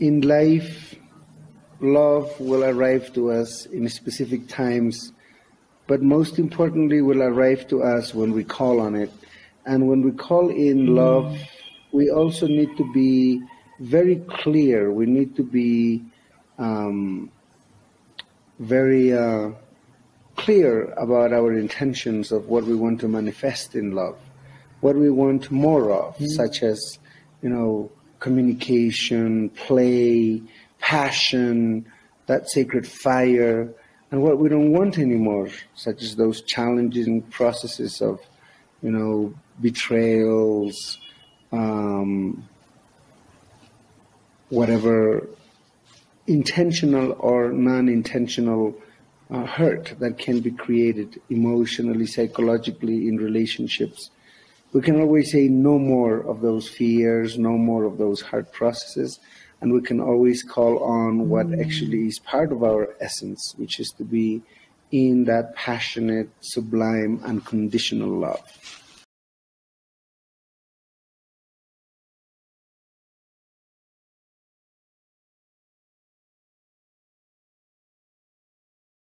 in life, love will arrive to us in specific times, but most importantly, will arrive to us when we call on it. And when we call in love, we also need to be very clear. We need to be um, very uh, clear about our intentions of what we want to manifest in love, what we want more of, mm-hmm. such as, you know, communication, play, passion, that sacred fire, and what we don't want anymore, such as those challenging processes of, you know, betrayals, um, whatever intentional or non-intentional uh, hurt that can be created emotionally, psychologically in relationships. We can always say no more of those fears, no more of those hard processes, and we can always call on what mm. actually is part of our essence, which is to be in that passionate, sublime, unconditional love.